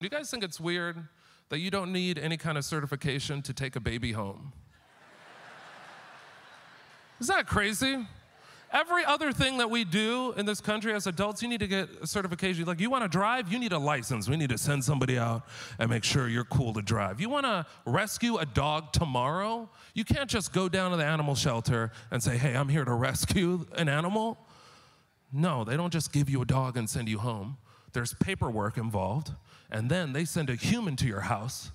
Do you guys think it's weird that you don't need any kind of certification to take a baby home? Is that crazy? Every other thing that we do in this country as adults, you need to get a certification. Like, you want to drive? You need a license. We need to send somebody out and make sure you're cool to drive. You want to rescue a dog tomorrow? You can't just go down to the animal shelter and say, hey, I'm here to rescue an animal. No, they don't just give you a dog and send you home. There's paperwork involved, and then they send a human to your house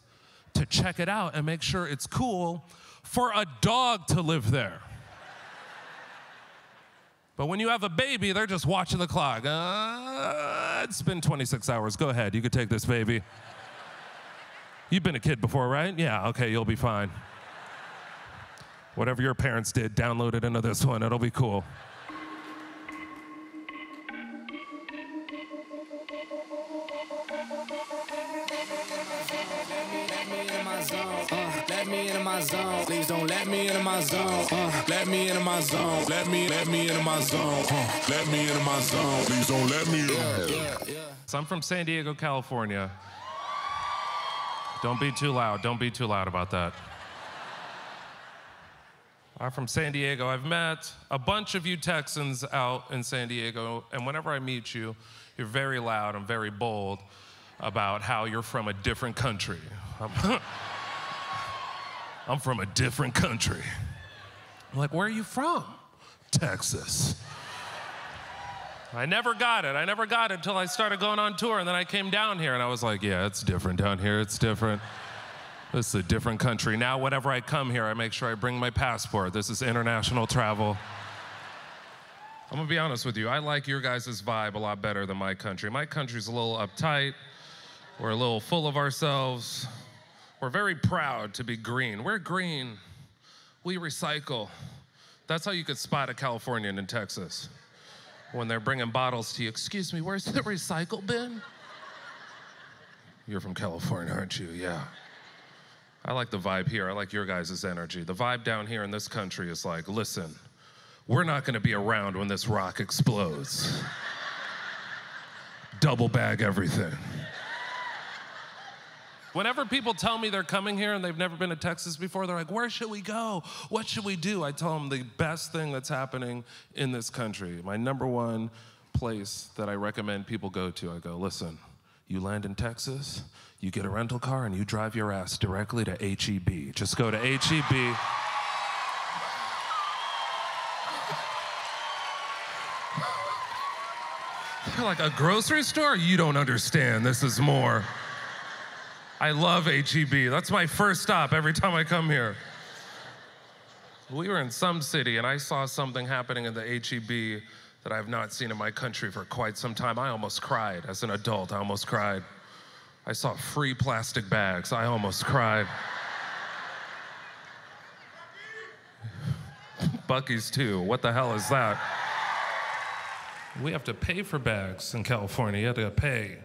to check it out and make sure it's cool for a dog to live there. But when you have a baby, they're just watching the clock. Uh, it's been 26 hours. Go ahead. You could take this baby. You've been a kid before, right? Yeah, okay, you'll be fine. Whatever your parents did, download it into this one. It'll be cool. Zone. Uh, let me into my zone. Let me, let me into my zone. Uh, let me into my zone. Please don't let me. Yeah, yeah, yeah. So I'm from San Diego, California. Don't be too loud. Don't be too loud about that. I'm from San Diego. I've met a bunch of you Texans out in San Diego, and whenever I meet you, you're very loud and very bold about how you're from a different country. I'm from a different country. I'm like, where are you from? Texas. I never got it. I never got it until I started going on tour. And then I came down here and I was like, yeah, it's different down here. It's different. This is a different country. Now, whenever I come here, I make sure I bring my passport. This is international travel. I'm gonna be honest with you, I like your guys' vibe a lot better than my country. My country's a little uptight, we're a little full of ourselves. We're very proud to be green. We're green. We recycle. That's how you could spot a Californian in Texas when they're bringing bottles to you. Excuse me, where's the recycle bin? You're from California, aren't you? Yeah. I like the vibe here. I like your guys' energy. The vibe down here in this country is like, listen, we're not gonna be around when this rock explodes. Double bag everything. Whenever people tell me they're coming here and they've never been to Texas before, they're like, Where should we go? What should we do? I tell them the best thing that's happening in this country, my number one place that I recommend people go to. I go, Listen, you land in Texas, you get a rental car, and you drive your ass directly to HEB. Just go to HEB. You're like, a grocery store? You don't understand. This is more. I love HEB. That's my first stop every time I come here. We were in some city and I saw something happening in the HEB that I've not seen in my country for quite some time. I almost cried as an adult. I almost cried. I saw free plastic bags. I almost cried. Buc-ee's too. What the hell is that? We have to pay for bags in California. You have to pay.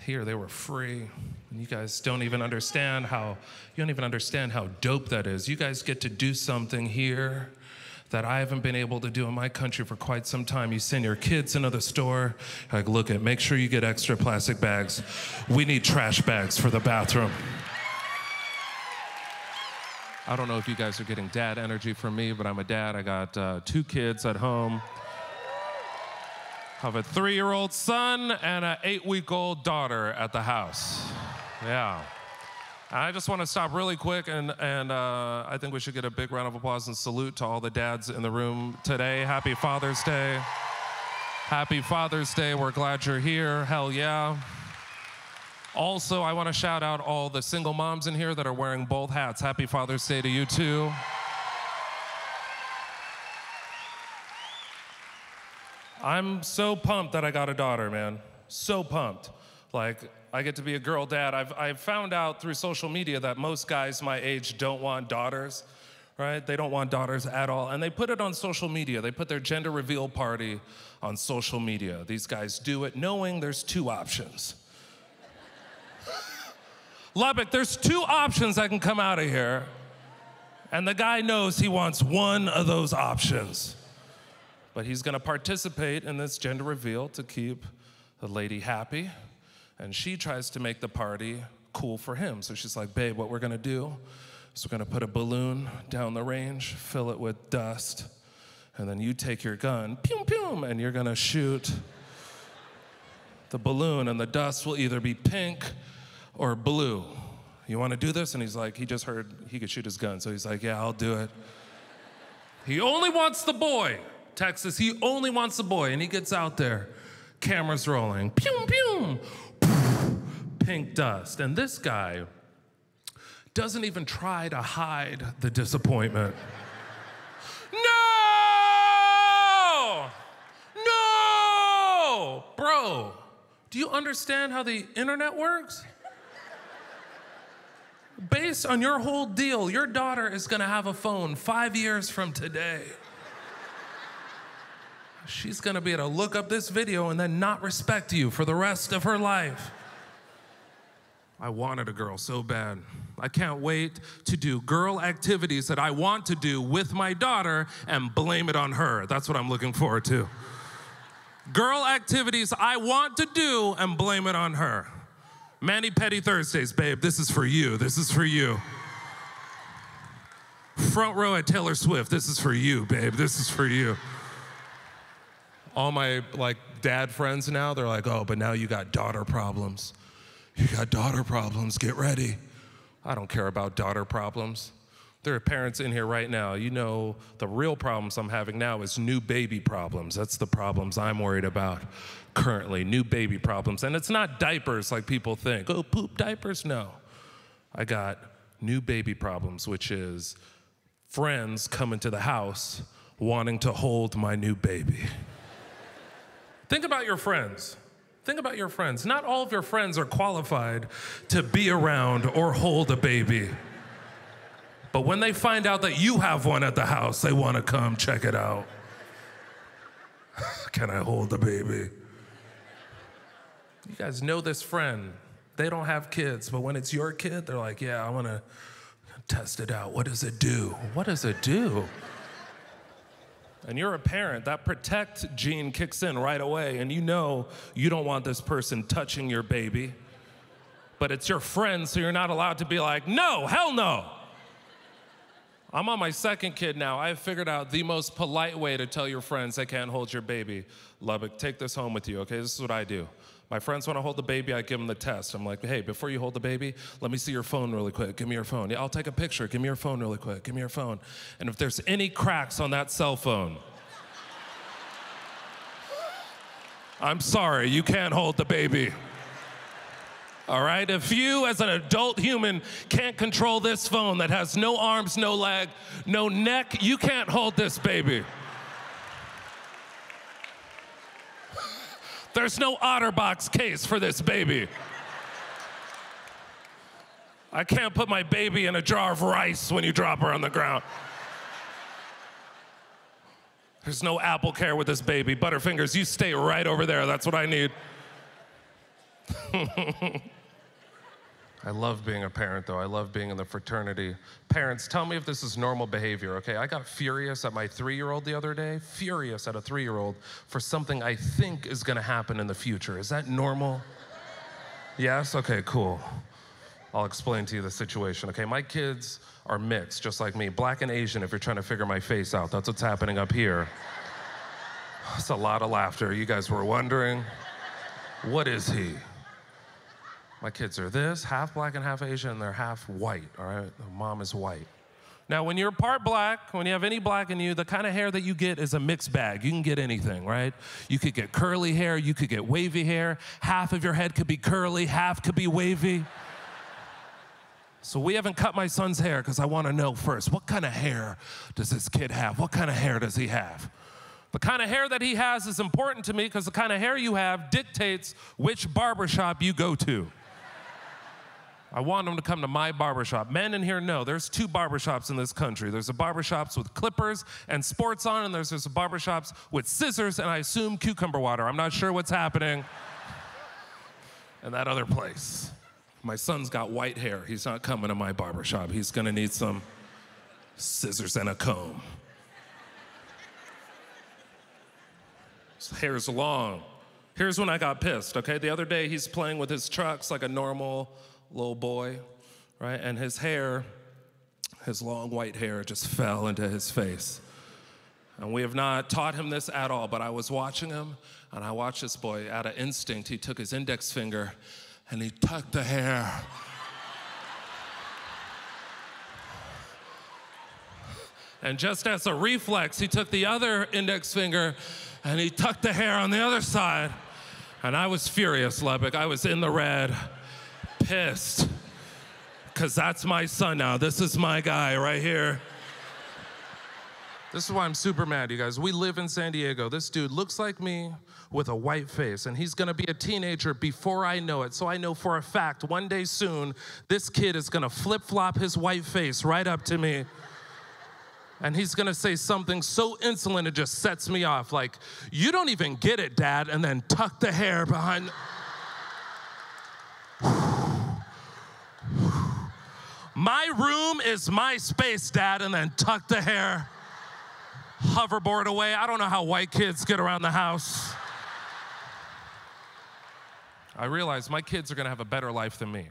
Here, they were free. And you guys don't even understand how, you don't even understand how dope that is. You guys get to do something here that I haven't been able to do in my country for quite some time. You send your kids into the store, like, look at, make sure you get extra plastic bags. We need trash bags for the bathroom. I don't know if you guys are getting dad energy from me, but I'm a dad. I got uh, two kids at home I have a three year old son and an eight week old daughter at the house. Yeah. I just want to stop really quick, and, and uh, I think we should get a big round of applause and salute to all the dads in the room today. Happy Father's Day. Happy Father's Day. We're glad you're here. Hell yeah. Also, I want to shout out all the single moms in here that are wearing both hats. Happy Father's Day to you, too. I'm so pumped that I got a daughter, man. So pumped. Like, I get to be a girl dad. I've, I've found out through social media that most guys my age don't want daughters, right? They don't want daughters at all. And they put it on social media. They put their gender reveal party on social media. These guys do it knowing there's two options. Lubbock, there's two options that can come out of here. And the guy knows he wants one of those options. But he's gonna participate in this gender reveal to keep the lady happy And she tries to make the party cool for him. So she's like, babe, what we're gonna do is we're gonna put a balloon down the range, fill it with dust, and then you take your gun, pew pew, and you're gonna shoot the balloon, and the dust will either be pink or blue. You wanna do this? And he's like, he just heard he could shoot his gun, so he's like, yeah, I'll do it. He only wants the boy, Texas. He only wants the boy, and he gets out there. Cameras rolling. Pew, pew. Pink dust. And this guy doesn't even try to hide the disappointment. No! No! Bro, do you understand how the internet works? Based on your whole deal, your daughter is gonna have a phone five years from today. She's gonna be able to look up this video and then not respect you for the rest of her life. I wanted a girl so bad. I can't wait to do girl activities that I want to do with my daughter and blame it on her. That's what I'm looking forward to. Girl activities I want to do and blame it on her. Mani-Pedi Thursdays, babe, this is for you. This is for you. Front row at Taylor Swift, this is for you, babe. This is for you. All my like dad friends now, they're like, "Oh, but now you got daughter problems. You got daughter problems. Get ready." I don't care about daughter problems. There are parents in here right now. You know, the real problems I'm having now is new baby problems. That's the problems I'm worried about currently, new baby problems. And it's not diapers like people think. Oh, poop diapers? No. I got new baby problems, which is friends coming to the house wanting to hold my new baby. Think about your friends. Think about your friends. Not all of your friends are qualified to be around or hold a baby. But when they find out that you have one at the house, they want to come check it out. Can I hold the baby? You guys know this friend. They don't have kids, but when it's your kid, they're like, yeah, I want to test it out. What does it do? What does it do? And you're a parent, that protect gene kicks in right away, and you know you don't want this person touching your baby. But it's your friend, so you're not allowed to be like, no, hell no. I'm on my second kid now. I've figured out the most polite way to tell your friends they can't hold your baby. Lubbock, take this home with you, okay? This is what I do. My friends want to hold the baby, I give them the test. I'm like, hey, before you hold the baby, let me see your phone really quick. Give me your phone. Yeah, I'll take a picture. Give me your phone really quick. Give me your phone. And if there's any cracks on that cell phone, I'm sorry, you can't hold the baby. All right? If you, as an adult human, can't control this phone that has no arms, no leg, no neck, you can't hold this baby. There's no OtterBox case for this baby. I can't put my baby in a jar of rice when you drop her on the ground. There's no AppleCare with this baby. Butterfingers, you stay right over there. That's what I need. I love being a parent, though. I love being in the fraternity. Parents, tell me if this is normal behavior, okay? I got furious at my three year old the other day, furious at a three year old for something I think is gonna happen in the future. Is that normal? Yes? Okay, cool. I'll explain to you the situation. Okay, my kids are mixed, just like me, black and Asian, if you're trying to figure my face out. That's what's happening up here. It's a lot of laughter. You guys were wondering, what is he? My kids are this, half black and half Asian, and they're half white, all right? Mom is white. Now, when you're part black, when you have any black in you, the kind of hair that you get is a mixed bag. You can get anything, right? You could get curly hair, you could get wavy hair. Half of your head could be curly, half could be wavy. So we haven't cut my son's hair because I want to know first what kind of hair does this kid have? What kind of hair does he have? The kind of hair that he has is important to me because the kind of hair you have dictates which barbershop you go to. I want them to come to my barbershop. Men in here know there's two barbershops in this country. There's a barbershops with clippers and sports on, and there's, there's a barbershops with scissors and I assume cucumber water. I'm not sure what's happening and that other place. My son's got white hair. He's not coming to my barbershop. He's gonna need some scissors and a comb. His hair's long. Here's when I got pissed, okay? The other day he's playing with his trucks like a normal little boy, right? And his hair, his long white hair, just fell into his face. And we have not taught him this at all, but I was watching him and I watched this boy out of instinct. He took his index finger and he tucked the hair. And just as a reflex, he took the other index finger and he tucked the hair on the other side. And I was furious, Lubbock. I was in the red, pissed. Because that's my son now. This is my guy right here. This is why I'm super mad, you guys. We live in San Diego. This dude looks like me with a white face, and he's gonna be a teenager before I know it. So I know for a fact one day soon, this kid is gonna flip flop his white face right up to me and he's gonna say something so insolent it just sets me off. Like, you don't even get it, dad, and then tuck the hair behind. My room is my space, dad, and then tuck the hair. Hoverboard away. I don't know how white kids get around the house. I realize my kids are gonna have a better life than me.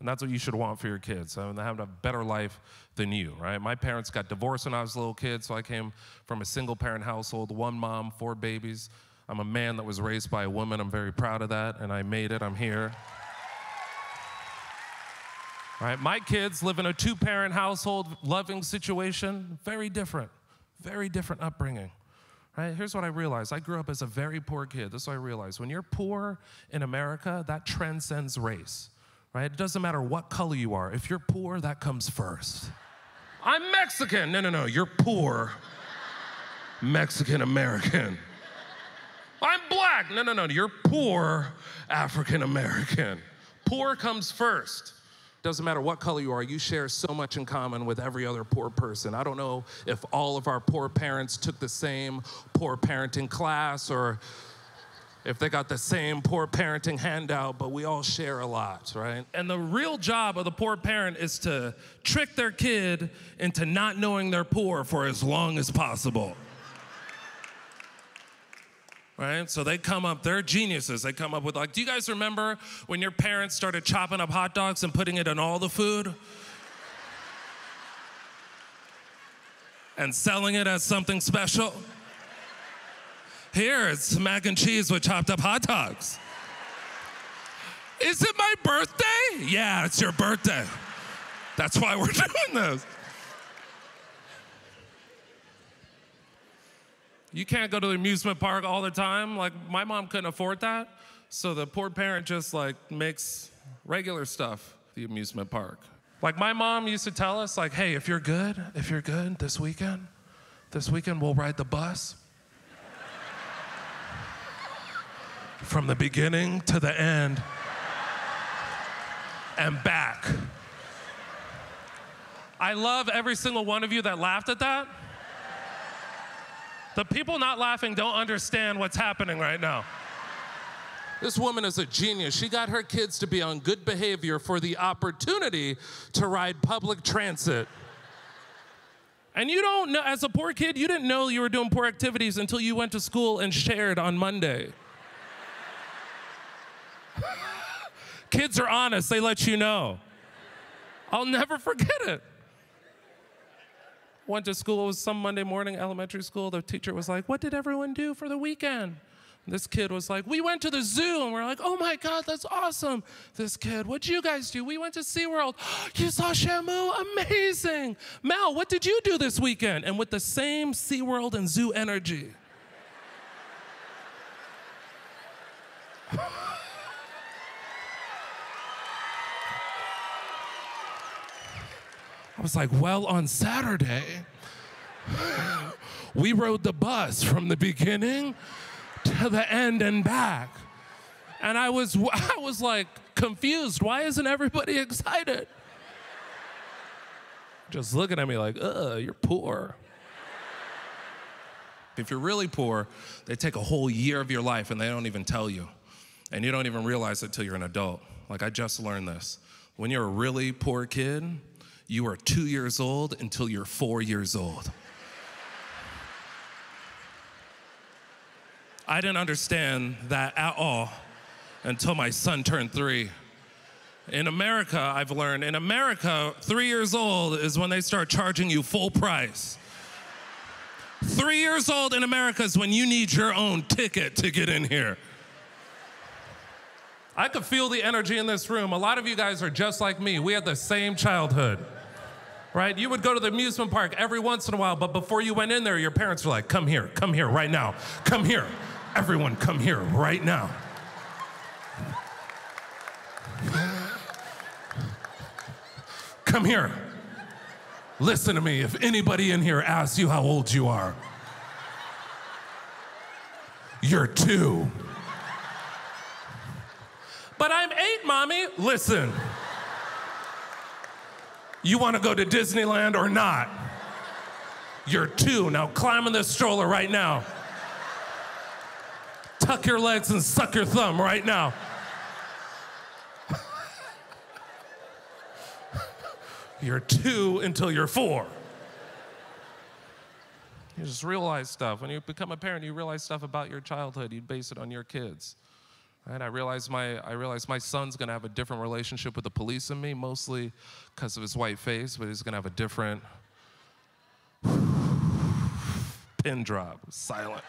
And that's what you should want for your kids. I mean, they have a better life than you, right? My parents got divorced when I was a little kid, so I came from a single parent household, one mom, four babies. I'm a man that was raised by a woman. I'm very proud of that, and I made it. I'm here. Right? My kids live in a two parent household, loving situation, very different, very different upbringing. Right? Here's what I realized. I grew up as a very poor kid. This is what I realized. When you're poor in America, that transcends race right? It doesn't matter what color you are. If you're poor, that comes first. I'm Mexican. No, no, no, you're poor. Mexican American. I'm black. No, no, no, you're poor African American. Poor comes first. Doesn't matter what color you are, you share so much in common with every other poor person. I don't know if all of our poor parents took the same poor parenting class or if they got the same poor parenting handout, but we all share a lot, right? And the real job of the poor parent is to trick their kid into not knowing they're poor for as long as possible. Right? So they come up, they're geniuses. They come up with, like, do you guys remember when your parents started chopping up hot dogs and putting it in all the food? and selling it as something special? Here, it's mac and cheese with chopped up hot dogs. Is it my birthday? Yeah, it's your birthday. That's why we're doing this. You can't go to the amusement park all the time. Like, my mom couldn't afford that. So the poor parent just like makes regular stuff the amusement park. Like my mom used to tell us, like, hey, if you're good, if you're good this weekend, this weekend we'll ride the bus. from the beginning to the end and back. I love every single one of you that laughed at that. The people not laughing don't understand what's happening right now. This woman is a genius. She got her kids to be on good behavior for the opportunity to ride public transit. And you don't know, as a poor kid, you didn't know you were doing poor activities until you went to school and shared on Monday. Kids are honest, they let you know. I'll never forget it. Went to school, it was some Monday morning, elementary school. The teacher was like, What did everyone do for the weekend? This kid was like, We went to the zoo. And we're like, Oh my God, that's awesome. This kid, What'd you guys do? We went to SeaWorld. you saw Shamu? Amazing. Mal, what did you do this weekend? And with the same SeaWorld and zoo energy. I was like, well, on Saturday, we rode the bus from the beginning to the end and back. And I was, I was like confused. Why isn't everybody excited? Just looking at me like, ugh, you're poor. If you're really poor, they take a whole year of your life and they don't even tell you. And you don't even realize it till you're an adult. Like I just learned this. When you're a really poor kid, you are two years old until you're four years old. I didn't understand that at all until my son turned three. In America, I've learned, in America, three years old is when they start charging you full price. Three years old in America is when you need your own ticket to get in here. I could feel the energy in this room. A lot of you guys are just like me. We had the same childhood, right? You would go to the amusement park every once in a while, but before you went in there, your parents were like, come here, come here right now, come here. Everyone, come here right now. Come here. Listen to me. If anybody in here asks you how old you are, you're two. But I'm eight, mommy. Listen. You want to go to Disneyland or not? You're two. Now climb in this stroller right now. Tuck your legs and suck your thumb right now. You're two until you're four. You just realize stuff. When you become a parent, you realize stuff about your childhood. You base it on your kids. Right? I realize my I realize my son's gonna have a different relationship with the police than me, mostly because of his white face, but he's gonna have a different pin drop, silent.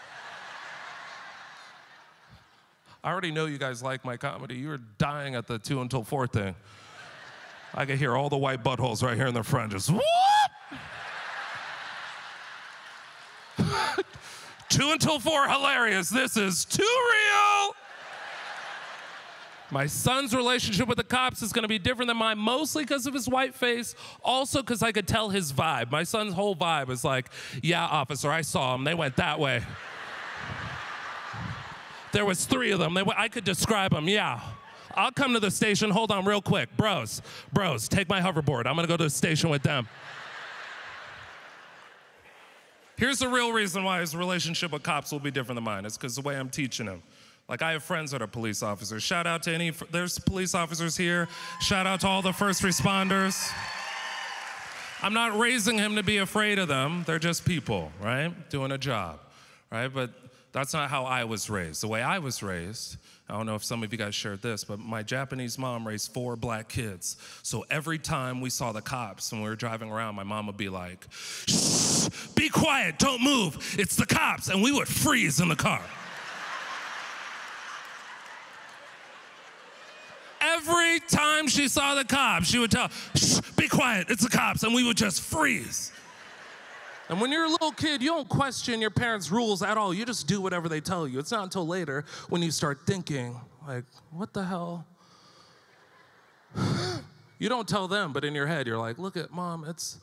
I already know you guys like my comedy. You were dying at the two until four thing. I could hear all the white buttholes right here in the front, just whoop. two until four, hilarious. This is too real. My son's relationship with the cops is going to be different than mine, mostly because of his white face, also because I could tell his vibe. My son's whole vibe is like, yeah, officer, I saw him. They went that way. there was three of them. They went, I could describe them, yeah. I'll come to the station. Hold on, real quick. Bros, bros, take my hoverboard. I'm going to go to the station with them. Here's the real reason why his relationship with cops will be different than mine. It's because the way I'm teaching him. Like I have friends that are police officers. Shout out to any, there's police officers here. Shout out to all the first responders. I'm not raising him to be afraid of them. They're just people, right? Doing a job, right? But that's not how I was raised. The way I was raised, I don't know if some of you guys shared this, but my Japanese mom raised four black kids. So every time we saw the cops and we were driving around, my mom would be like, Shh, be quiet, don't move, it's the cops. And we would freeze in the car. Every time she saw the cops, she would tell, Shh, be quiet, it's the cops, and we would just freeze. And when you're a little kid, you don't question your parents' rules at all. You just do whatever they tell you. It's not until later when you start thinking, like, what the hell? you don't tell them, but in your head, you're like, look at mom, it's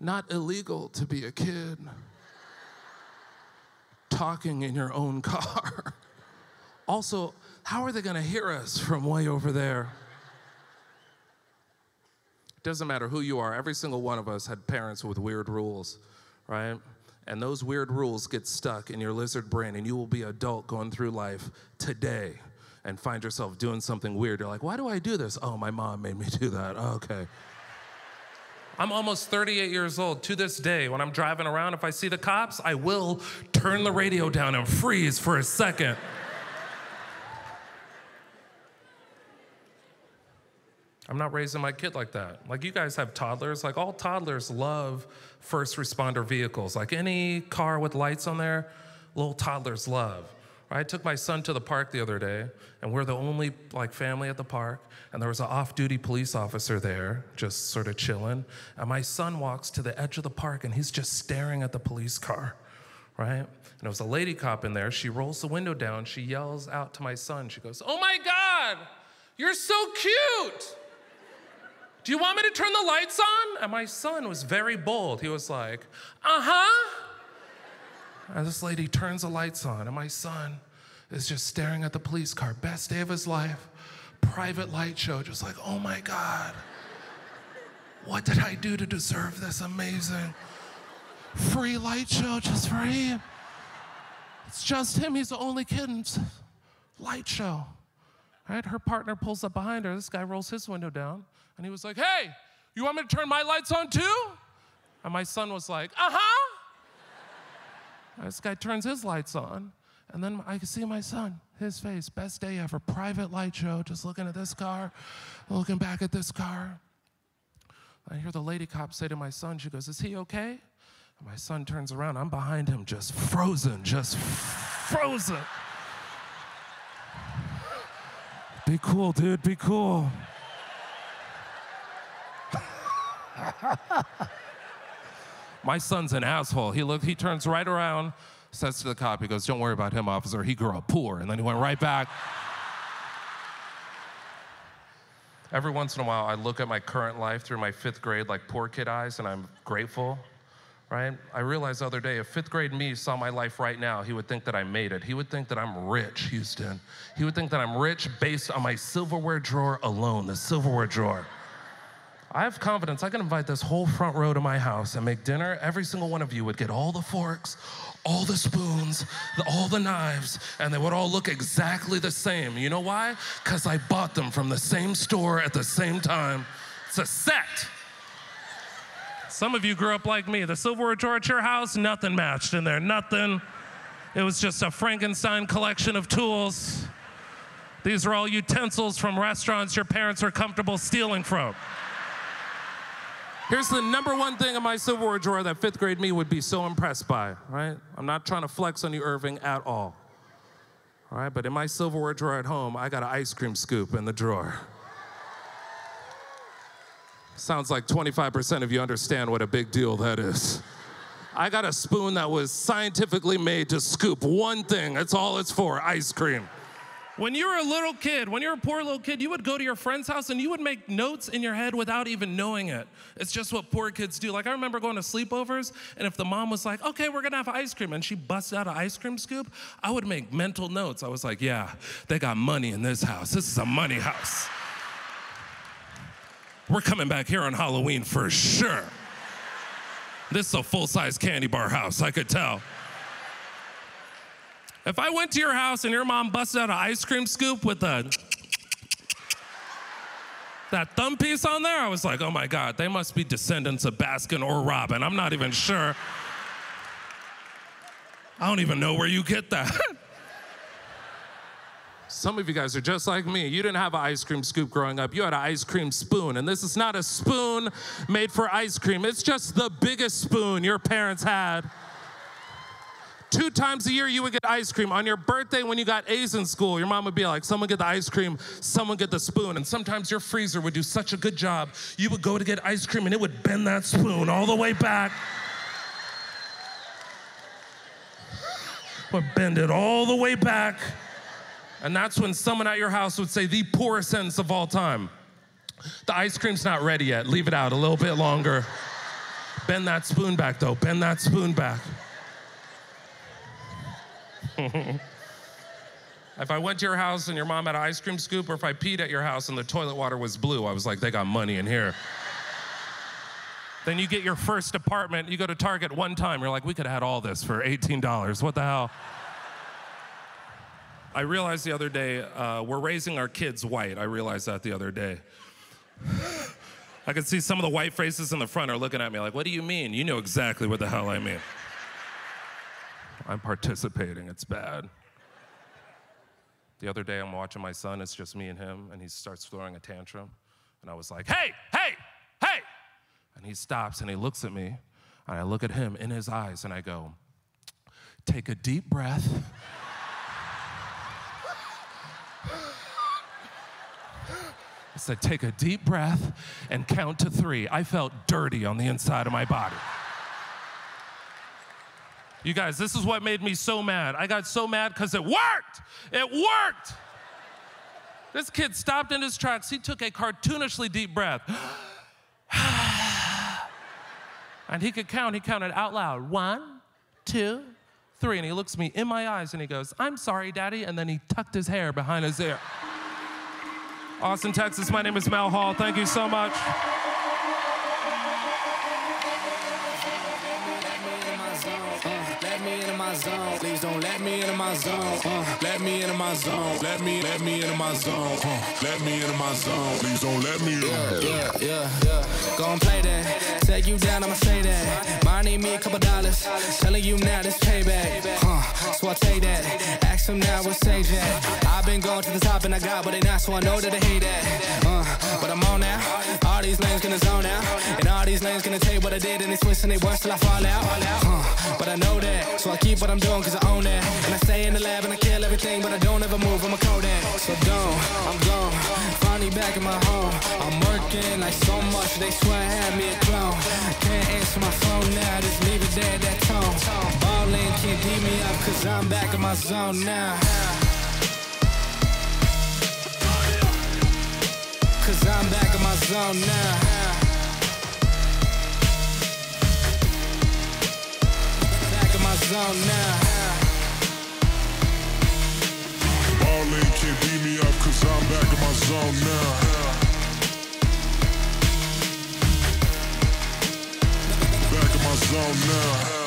not illegal to be a kid talking in your own car. also, how are they going to hear us from way over there? Doesn't matter who you are, every single one of us had parents with weird rules, right? And those weird rules get stuck in your lizard brain, and you will be adult going through life today and find yourself doing something weird. You're like, why do I do this? Oh, my mom made me do that. Oh, okay. I'm almost 38 years old. To this day, when I'm driving around, if I see the cops, I will turn the radio down and freeze for a second. I'm not raising my kid like that. Like you guys have toddlers. Like all toddlers love first responder vehicles. Like any car with lights on there, little toddlers love. I took my son to the park the other day, and we're the only like family at the park, and there was an off-duty police officer there, just sort of chilling. And my son walks to the edge of the park, and he's just staring at the police car, right? And there was a lady cop in there. She rolls the window down. She yells out to my son. She goes, "Oh my God, you're so cute!" Do you want me to turn the lights on? And my son was very bold. He was like, Uh huh. And this lady turns the lights on, and my son is just staring at the police car. Best day of his life. Private light show, just like, oh my God. What did I do to deserve this amazing free light show just for him? It's just him. He's the only kid in light show. Right? Her partner pulls up behind her. This guy rolls his window down. And he was like, Hey, you want me to turn my lights on too? And my son was like, Uh huh. This guy turns his lights on. And then I can see my son, his face, best day ever, private light show, just looking at this car, looking back at this car. I hear the lady cop say to my son, she goes, Is he okay? And my son turns around, I'm behind him, just frozen, just frozen. Be cool, dude, be cool. my son's an asshole. He look, he turns right around, says to the cop, he goes, Don't worry about him, officer. He grew up poor. And then he went right back. Every once in a while, I look at my current life through my fifth grade, like poor kid eyes, and I'm grateful, right? I realized the other day, if fifth grade me saw my life right now, he would think that I made it. He would think that I'm rich, Houston. He would think that I'm rich based on my silverware drawer alone, the silverware drawer. I have confidence I can invite this whole front row to my house and make dinner. Every single one of you would get all the forks, all the spoons, the, all the knives, and they would all look exactly the same. You know why? Because I bought them from the same store at the same time. It's a set. Some of you grew up like me. The silverware drawer at your house, nothing matched in there, nothing. It was just a Frankenstein collection of tools. These are all utensils from restaurants your parents were comfortable stealing from. Here's the number one thing in my silverware drawer that fifth grade me would be so impressed by, right? I'm not trying to flex on you, Irving, at all. All right, but in my silverware drawer at home, I got an ice cream scoop in the drawer. Sounds like 25% of you understand what a big deal that is. I got a spoon that was scientifically made to scoop one thing. That's all it's for ice cream. When you were a little kid, when you were a poor little kid, you would go to your friend's house and you would make notes in your head without even knowing it. It's just what poor kids do. Like I remember going to sleepovers, and if the mom was like, okay, we're gonna have ice cream, and she busted out an ice cream scoop, I would make mental notes. I was like, yeah, they got money in this house. This is a money house. We're coming back here on Halloween for sure. This is a full size candy bar house, I could tell. If I went to your house and your mom busted out an ice cream scoop with a that thumb piece on there, I was like, oh my God, they must be descendants of Baskin or Robin. I'm not even sure. I don't even know where you get that. Some of you guys are just like me. You didn't have an ice cream scoop growing up. You had an ice cream spoon. And this is not a spoon made for ice cream, it's just the biggest spoon your parents had. Two times a year, you would get ice cream. On your birthday, when you got A's in school, your mom would be like, someone get the ice cream, someone get the spoon. And sometimes your freezer would do such a good job, you would go to get ice cream and it would bend that spoon all the way back. Would bend it all the way back. And that's when someone at your house would say the poorest sentence of all time. The ice cream's not ready yet. Leave it out a little bit longer. Bend that spoon back, though. Bend that spoon back. if I went to your house and your mom had an ice cream scoop, or if I peed at your house and the toilet water was blue, I was like, they got money in here. then you get your first apartment, you go to Target one time, you're like, we could have had all this for $18. What the hell? I realized the other day, uh, we're raising our kids white. I realized that the other day. I could see some of the white faces in the front are looking at me like, what do you mean? You know exactly what the hell I mean. I'm participating. It's bad. The other day, I'm watching my son. It's just me and him, and he starts throwing a tantrum. And I was like, hey, hey, hey. And he stops and he looks at me, and I look at him in his eyes, and I go, take a deep breath. I said, take a deep breath and count to three. I felt dirty on the inside of my body. You guys, this is what made me so mad. I got so mad because it worked. It worked. This kid stopped in his tracks. He took a cartoonishly deep breath. and he could count. He counted out loud one, two, three. And he looks me in my eyes and he goes, I'm sorry, daddy. And then he tucked his hair behind his ear. Austin, Texas. My name is Mal Hall. Thank you so much. My zone. Please don't let me into my zone. Uh, let me into my zone. Let me, let me into my zone. Uh, let me into my zone. Please don't let me in. zone. Yeah, yeah, yeah. Go and play that. Take you down, I'ma say that. Mine need me a couple dollars. Telling you now this payback. Huh, so I take that. Ask them now what say that. I've been going to the top and I got what they not, so I know that they hate that. Uh, but I'm on now. These lanes gonna zone out. And all these lanes gonna you what I did and they twist and they worse till I fall out. Uh, but I know that, so I keep what I'm doing cause I own that. And I stay in the lab and I kill everything, but I don't ever move, I'm a Kodak. So don't, I'm gone. Finally back in my home. I'm working like so much, they swear I had me a clone. Can't answer my phone now, just leave it there, that tone. Ballin' can't beat me up cause I'm back in my zone now. Zone now. Back in my zone now. Ballin' can't beat me up cause I'm back in my zone now. Back in my zone now.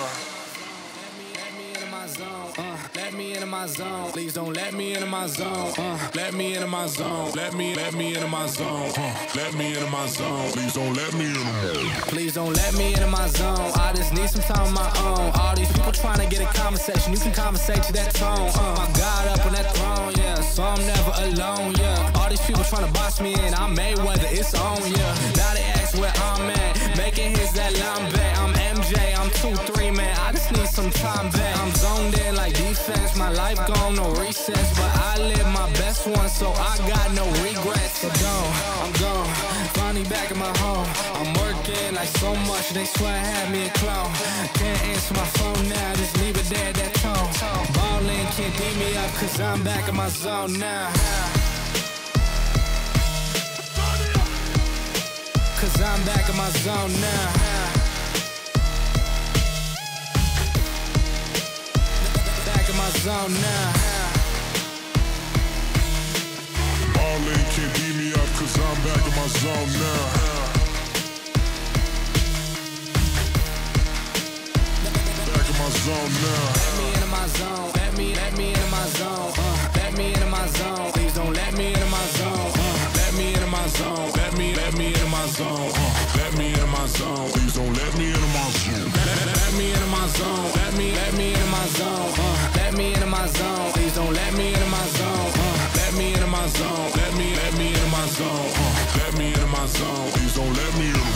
Into my zone. Please don't let me into my zone. Uh, let me into my zone. Let me, let me into my zone. Uh, let me into my zone. Please don't let me in. Please don't let me into my zone. I just need some time of my own. All these people trying to get a conversation. You can conversate to that tone. Uh, my God up on that throne, yeah. So I'm never alone, yeah. All these people trying to box me in. I'm Mayweather, it's on, yeah. Now they ask where I'm at. Making hits that lambe. I'm MJ, I'm 2-3, man. I just need some time back. I'm zoned in like defense. My life gone, no recess. But I live my best one, so I got no regrets. So gone, I'm gone. Finally back in my home. I'm working like so much, they swear I had me a clone. Can't answer my phone now, just leave it there, that tone. Ballin' can't beat me up, cause I'm back in my zone now. Cause I'm back in my zone now. My zone now. Ballin' can't beat me up cause I'm back in my zone now. Back in my zone now. Let me into my zone. Let me, let me into my zone. Uh, let me into my zone. Please don't let me into my zone. Uh, let me into my zone. Let me, let me into my zone. Uh, let me into my zone. Please don't let me into my zone. Let, let, let me into my zone. Let me, let me into my zone. Uh, let me into my zone. Please don't let me into my zone. Uh, let me into my zone. Let me, let me into my zone. Uh, let me into my zone. Please don't let me into